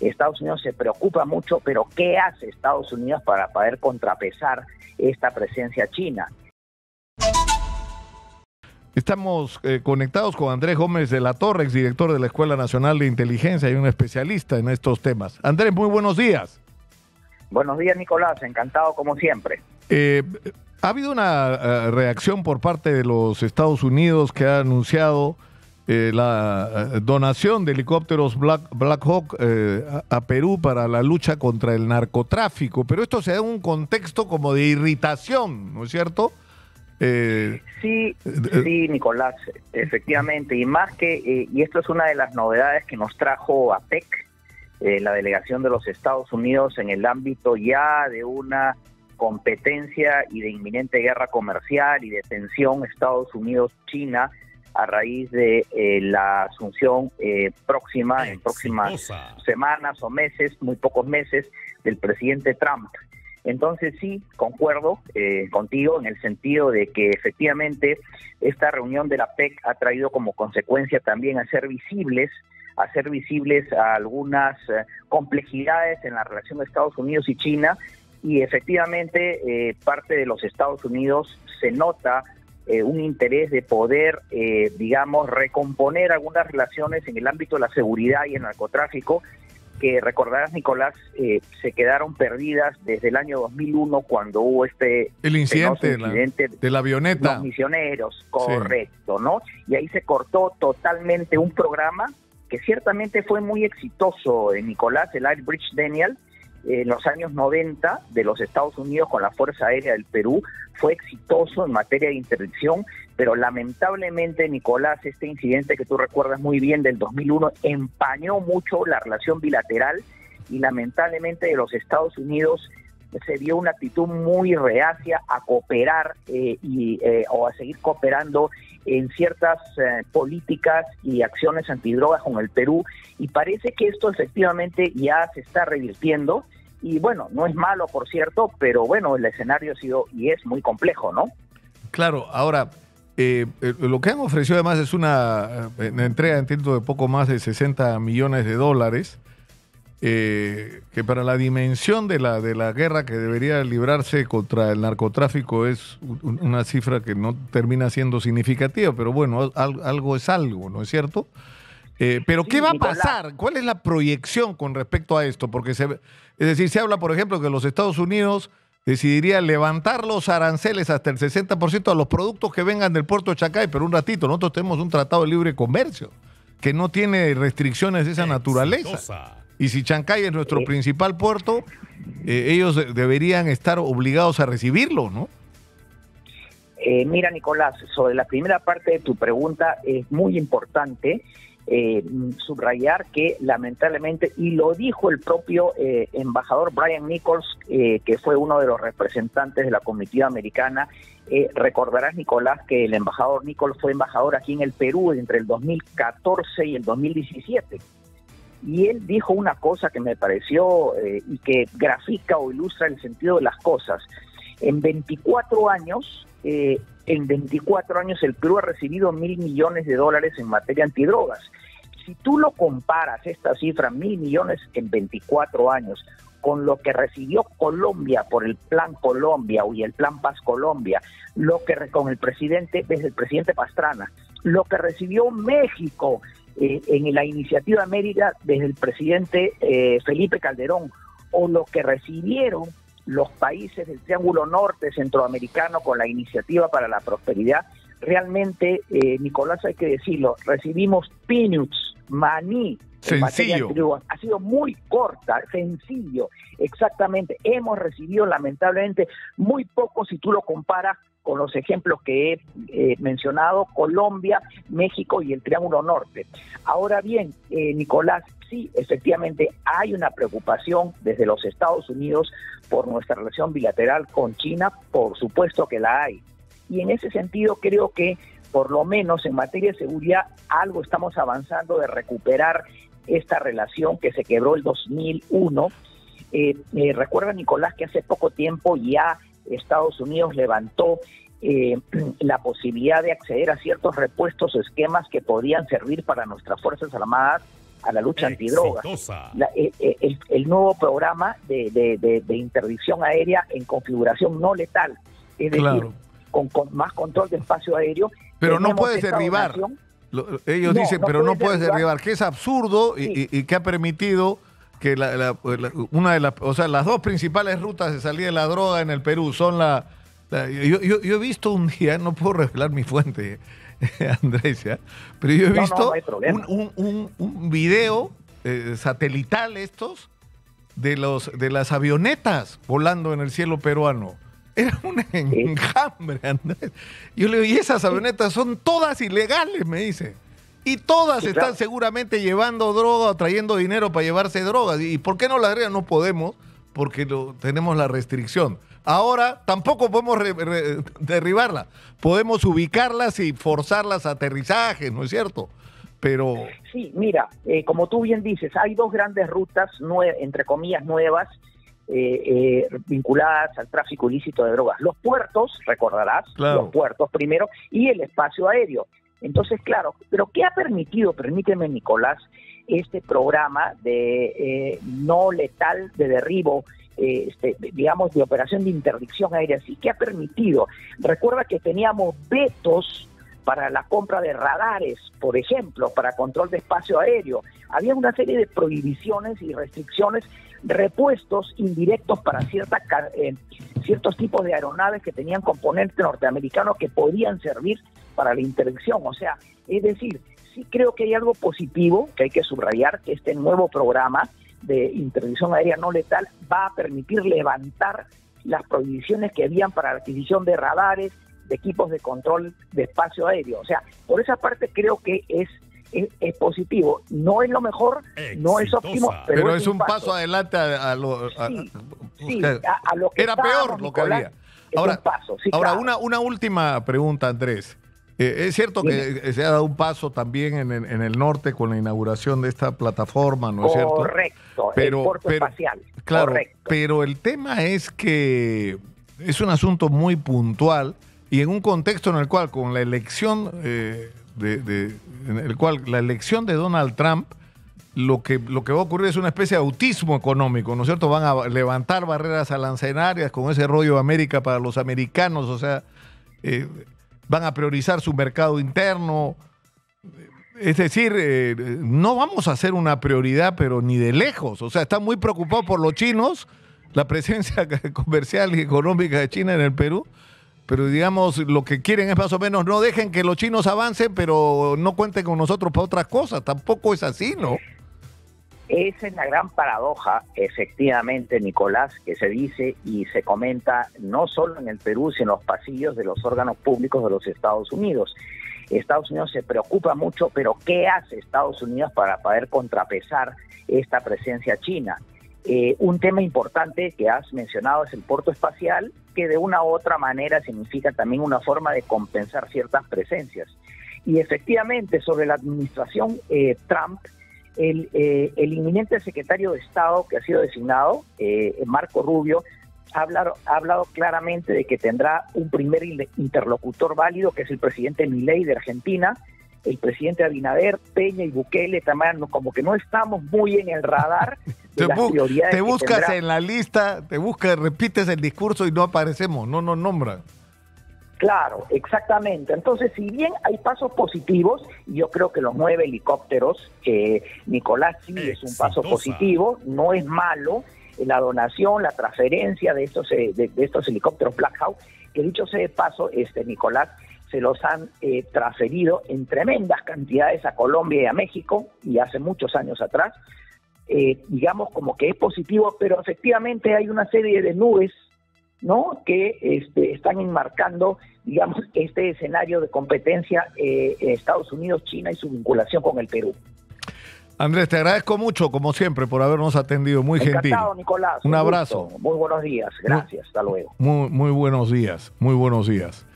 Estados Unidos se preocupa mucho, pero ¿qué hace Estados Unidos para poder contrapesar esta presencia china? Estamos eh, conectados con Andrés Gómez de la Torre, exdirector de la Escuela Nacional de Inteligencia y un especialista en estos temas. Andrés, muy buenos días. Buenos días, Nicolás. Encantado como siempre. Eh, ha habido una eh, reacción por parte de los Estados Unidos que ha anunciado la donación de helicópteros Black, Black Hawk a, Perú para la lucha contra el narcotráfico, pero esto se da en un contexto como de irritación, ¿no es cierto? Eh, sí, eh, sí, Nicolás, efectivamente, y más que, eh, y esto es una de las novedades que nos trajo APEC, la delegación de los Estados Unidos en el ámbito ya de una competencia y de inminente guerra comercial y de tensión Estados Unidos-China a raíz de la asunción próxima, en próximas semanas o meses, muy pocos meses, del presidente Trump. Entonces sí, concuerdo eh, contigo en el sentido de que efectivamente esta reunión de la PEC ha traído como consecuencia también a ser visibles a ser visibles algunas eh, complejidades en la relación de Estados Unidos y China y efectivamente eh, parte de los Estados Unidos se nota un interés de poder, digamos, recomponer algunas relaciones en el ámbito de la seguridad y el narcotráfico que recordarás, Nicolás, eh, se quedaron perdidas desde el año 2001 cuando hubo este el incidente, de la avioneta. Los misioneros, correcto, ¿no? Y ahí se cortó totalmente un programa que ciertamente fue muy exitoso, en Nicolás, el Air Bridge Daniel, en los años 90 de los Estados Unidos con la Fuerza Aérea del Perú fue exitoso en materia de interdicción, pero lamentablemente, Nicolás, este incidente que tú recuerdas muy bien del 2001 empañó mucho la relación bilateral y lamentablemente de los Estados Unidos se vio una actitud muy reacia a cooperar eh, y, eh, o a seguir cooperando en ciertas eh, políticas y acciones antidrogas con el Perú. Y parece que esto efectivamente ya se está revirtiendo. Y bueno, no es malo por cierto, pero bueno, el escenario ha sido y es muy complejo, ¿no? Claro, ahora, lo que han ofrecido además es una, una entrega, entiendo, de poco más de 60 millones de dólares eh, que para la dimensión de la, de la guerra que debería librarse contra el narcotráfico es una cifra que no termina siendo significativa, pero bueno, algo es algo, ¿no es cierto? Eh, pero ¿qué va a pasar? ¿Cuál es la proyección con respecto a esto? Porque se, es decir, se habla, por ejemplo, que los Estados Unidos decidiría levantar los aranceles hasta el 60% a los productos que vengan del puerto de Chacay, pero un ratito, nosotros tenemos un tratado de libre comercio que no tiene restricciones de esa naturaleza. Y si Chancay es nuestro principal puerto, eh, ellos deberían estar obligados a recibirlo, ¿no? Eh, mira, Nicolás, sobre la primera parte de tu pregunta es muy importante eh, subrayar que lamentablemente, y lo dijo el propio embajador Brian Nichols, que fue uno de los representantes de la comitiva americana, recordarás, Nicolás, que el embajador Nichols fue embajador aquí en el Perú entre el 2014 y el 2017 y él dijo una cosa que me pareció eh, y que grafica o ilustra el sentido de las cosas. En 24 años, eh, en 24 años el Perú ha recibido mil millones de dólares en materia antidrogas. Si tú lo comparas, esta cifra, mil millones en 24 años, con lo que recibió Colombia por el Plan Colombia y el Plan Paz Colombia, lo que con el presidente, desde el presidente Pastrana, lo que recibió México eh, en la iniciativa Mérida desde el presidente eh, Felipe Calderón o lo que recibieron los países del Triángulo Norte Centroamericano con la iniciativa para la prosperidad, realmente, eh, Nicolás, hay que decirlo, recibimos peanuts, maní, Sencillo. Ha sido muy corta, sencillo, exactamente. Hemos recibido lamentablemente muy poco si tú lo comparas con los ejemplos que he eh, mencionado, Colombia, México y el Triángulo Norte. Ahora bien, eh, Nicolás, sí, efectivamente hay una preocupación desde los Estados Unidos por nuestra relación bilateral con China, por supuesto que la hay. Y en ese sentido creo que por lo menos en materia de seguridad algo estamos avanzando de recuperar esta relación que se quebró el 2001. Eh, recuerda, Nicolás, que hace poco tiempo ya Estados Unidos levantó eh, la posibilidad de acceder a ciertos repuestos o esquemas que podían servir para nuestras Fuerzas Armadas a la lucha antidrogas, eh, eh, el, nuevo programa de, interdicción aérea en configuración no letal, es decir, con, más control de espacio aéreo. Pero no puedes derribar. ellos dicen, pero no puedes derribar, que es absurdo y, que ha permitido que una de las, o sea, las dos principales rutas de salida de la droga en el Perú son la, yo, he visto un día, no puedo revelar mi fuente, Andrés, pero yo he visto un, video eh, satelital estos de los de las avionetas volando en el cielo peruano. Era un enjambre, Andrés. Yo le digo, y esas avionetas son todas ilegales, me dice. Y todas están seguramente llevando droga o trayendo dinero para llevarse drogas. ¿Y por qué no la No podemos, porque tenemos la restricción. Ahora tampoco podemos derribarla. Podemos ubicarlas y forzarlas a aterrizaje, ¿no es cierto? Pero... Sí, mira, eh, como tú bien dices, hay dos grandes rutas, entre comillas, nuevas, eh, eh, vinculadas al tráfico ilícito de drogas. Los puertos, recordarás, los puertos primero, y el espacio aéreo. Entonces, claro, pero ¿qué ha permitido, permíteme Nicolás, este programa de no letal de derribo este, digamos, de operación de interdicción aérea, sí que ha permitido. Recuerda que teníamos vetos para la compra de radares, por ejemplo, para control de espacio aéreo. Había una serie de prohibiciones y restricciones, repuestos indirectos para cierta, eh, ciertos tipos de aeronaves que tenían componentes norteamericanos que podían servir para la interdicción. O sea, es decir, sí creo que hay algo positivo que hay que subrayar, que este nuevo programa de interdicción aérea no letal va a permitir levantar las prohibiciones que habían para la adquisición de radares, de equipos de control de espacio aéreo. O sea, por esa parte creo que es es, positivo. No es lo mejor, no es óptimo, pero, es, un paso, adelante a, lo, que era peor lo que había. Ahora, ahora una, una última pregunta, Andrés. Eh, es cierto que se ha dado un paso también en el, norte con la inauguración de esta plataforma, ¿no es cierto? Correcto, pero, el puerto espacial. Claro, pero el tema es que es un asunto muy puntual y en un contexto en el cual con la elección eh, de, en el cual la elección de Donald Trump lo que, lo que va a ocurrir es una especie de autismo económico, ¿no es cierto? Van a levantar barreras alancenarias con ese rollo de América para los americanos, o sea, eh, van a priorizar su mercado interno. Es decir, eh, no vamos a hacer una prioridad, pero ni de lejos. O sea, están muy preocupados por los chinos, la presencia comercial y económica de China en el Perú. Pero digamos, lo que quieren es más o menos, no dejen que los chinos avancen, pero no cuenten con nosotros para otras cosas. Tampoco es así, ¿no? Esa es la gran paradoja, efectivamente, Nicolás, que se dice y se comenta no solo en el Perú, sino en los pasillos de los órganos públicos de los Estados Unidos. Estados Unidos se preocupa mucho, pero ¿qué hace Estados Unidos para poder contrapesar esta presencia china? Eh, un tema importante que has mencionado es el puerto espacial, que de una u otra manera significa también una forma de compensar ciertas presencias. Y efectivamente, sobre la administración eh, Trump, el, eh, el, inminente secretario de Estado que ha sido designado, Marco Rubio, ha hablado, ha hablado claramente de que tendrá un primer interlocutor válido, que es el presidente Milei de Argentina, el presidente Abinader, Peña y Bukele, también como que no estamos muy en el radar. Te, te buscas en la lista, te buscas, repites el discurso y no aparecemos, no nos nombran. Claro, exactamente. Entonces, si bien hay pasos positivos, yo creo que los nueve helicópteros, que Nicolás sí es un paso positivo, no es malo la donación, la transferencia de estos eh, de, estos helicópteros Black Hawk, que dicho sea de paso, este Nicolás se los han eh, transferido en tremendas cantidades a Colombia y a México y hace muchos años atrás. Eh, digamos como que es positivo, pero efectivamente hay una serie de nubes ¿no? que este, están enmarcando, digamos, este escenario de competencia eh, Estados Unidos, China y su vinculación con el Perú. Andrés, te agradezco mucho, como siempre, por habernos atendido. Muy Encantado, gentil. Nicolás. Un, abrazo. Muy buenos días. Gracias. Hasta luego. Muy, muy buenos días. Muy buenos días.